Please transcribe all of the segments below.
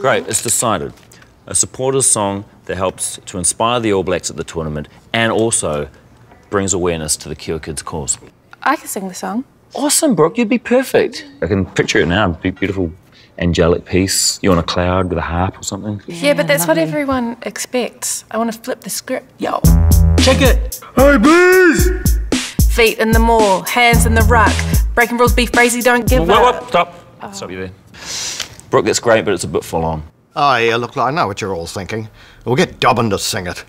Great, it's decided. A supporters song that helps to inspire the All Blacks at the tournament and also brings awareness to the Cure Kids cause. I can sing the song. Awesome, Brooke, you'd be perfect. I can picture it now, be beautiful angelic piece. You on a cloud with a harp or something? Yeah, but that's what everyone expects. I want to flip the script. Yo. Check it! Hey, please! Feet in the mall, hands in the ruck. Breaking rules, be crazy, don't give Whoa, whoa, up. whoa, stop. Oh. Stop you there. Brooke, that's great, but it's a bit full on. Oh, yeah, look, I know what you're all thinking. We'll get Dobbyn to sing it.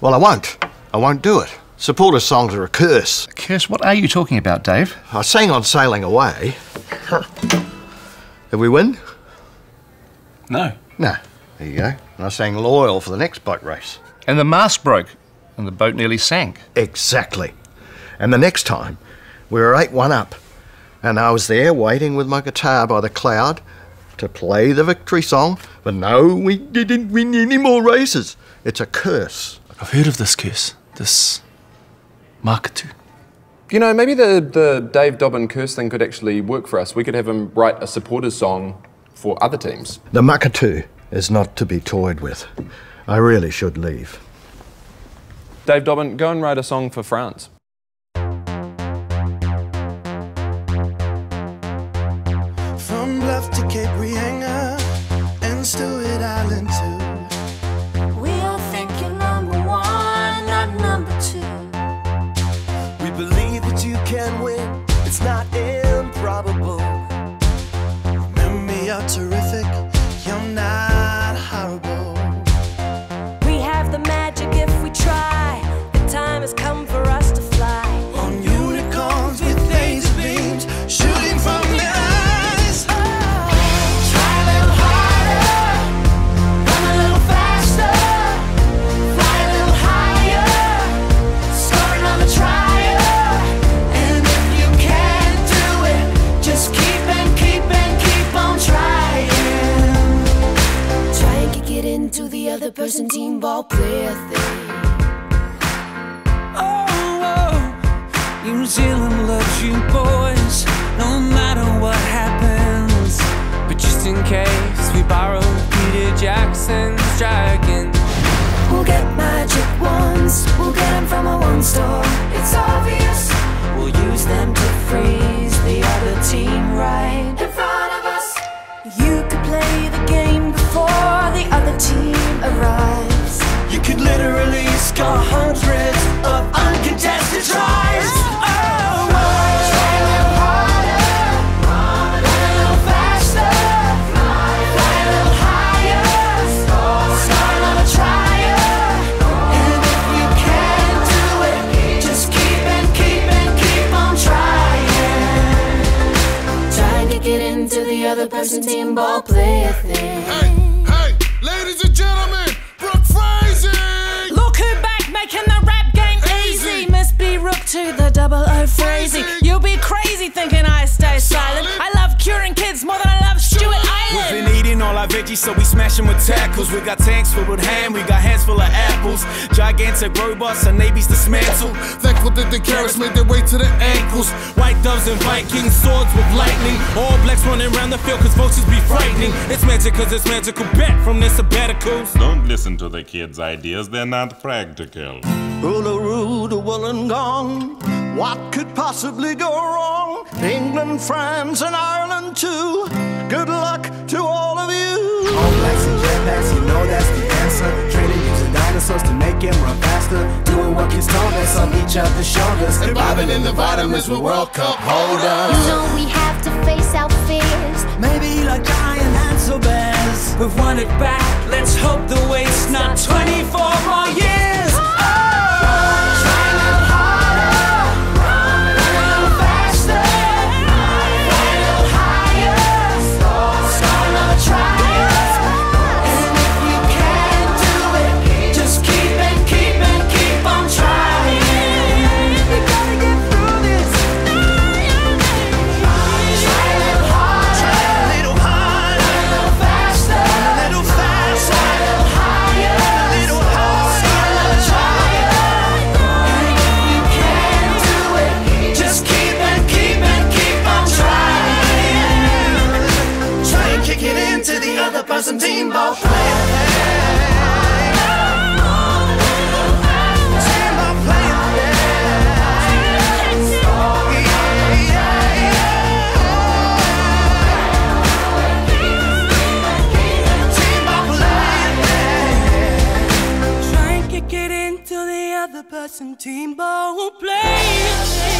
Well, I won't. I won't do it. Supporter songs are a curse. A Curse, what are you talking about, Dave? I sang on Sailing Away. Did we win? No. No. There you go. And I sang Loyal for the next boat race. And the mast broke, and the boat nearly sank. Exactly. And the next time, we were 8 1 up. And I was there waiting with my guitar by the cloud to play the victory song. But no, we didn't win any more races. It's a curse. I've heard of this curse, this makutu. You know, maybe the, the Dave Dobbyn curse thing could actually work for us. We could have him write a supporters song for other teams. The makutu is not to be toyed with. I really should leave. Dave Dobbyn, go and write a song for France. Other person team ball player thing. Oh New Zealand loves you boys, no matter what happens. But just in case we borrow Peter Jackson's dragon. We'll get magic wands, we'll get them from a one kick the other person's team ball player thing. Hey, ladies and gentlemen, Brooke Frazee! Look who back making the rap game easy. Miss B Rook to the double O Frazee. You'll be crazy thinking I stay been eating all our veggies, so we smash 'em with tackles. We got tanks filled with ham, we got hands full of apples. Gigantic robots and navies dismantled. Thankful that the carrots made their way to the ankles. White doves and Vikings, swords with lightning. All blacks running around the field cause vultures be frightening. It's magic cause it's magical bet from their sabbaticals. Don't listen to the kids' ideas, they're not practical. Uluru to Wollongong. What could possibly go wrong? England, France, and Ireland too. Good luck to all of you. And jetpacks, you know that's the answer. Training using dinosaurs to make him run faster. Doing what kids told us on each other's shoulders. And bobbing in the vitamins with World Cup holders. You know we have to face our fears. Maybe like giant answer bears. We've won it back. Let's hope the wait's not 24 more years. Team ball and kick it into the other person team ball player.